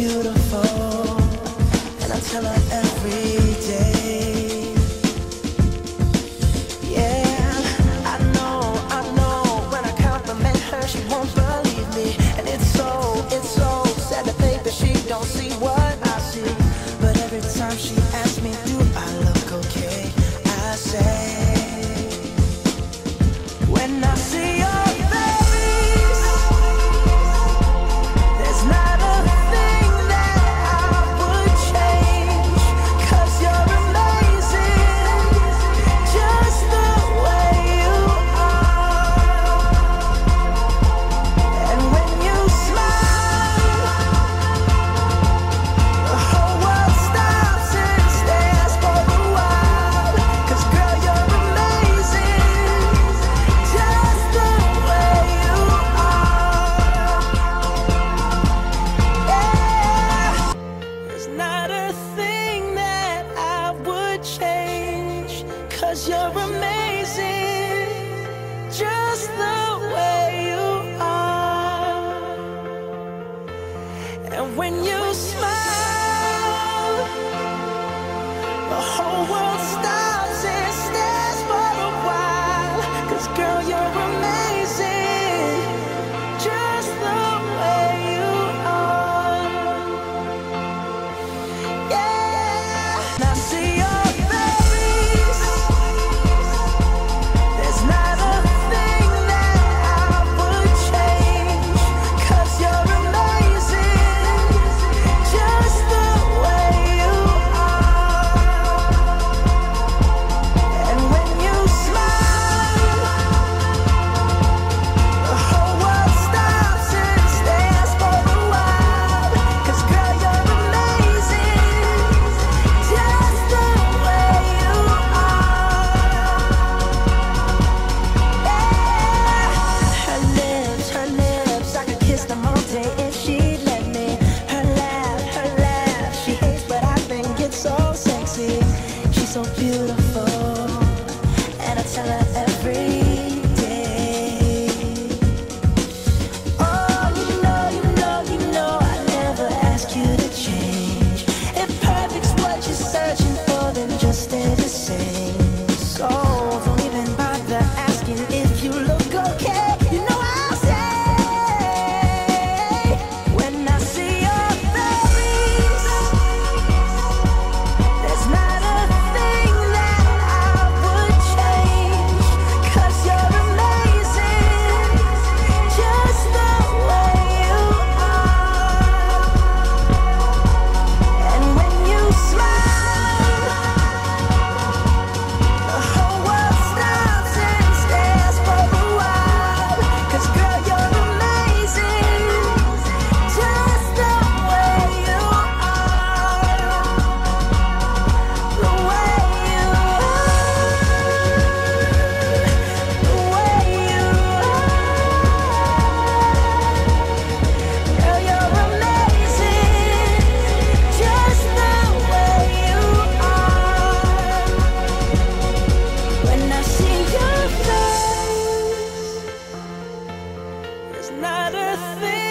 beautiful, and I tell her every. the whole world. so beautiful, and I tell her. not a thing.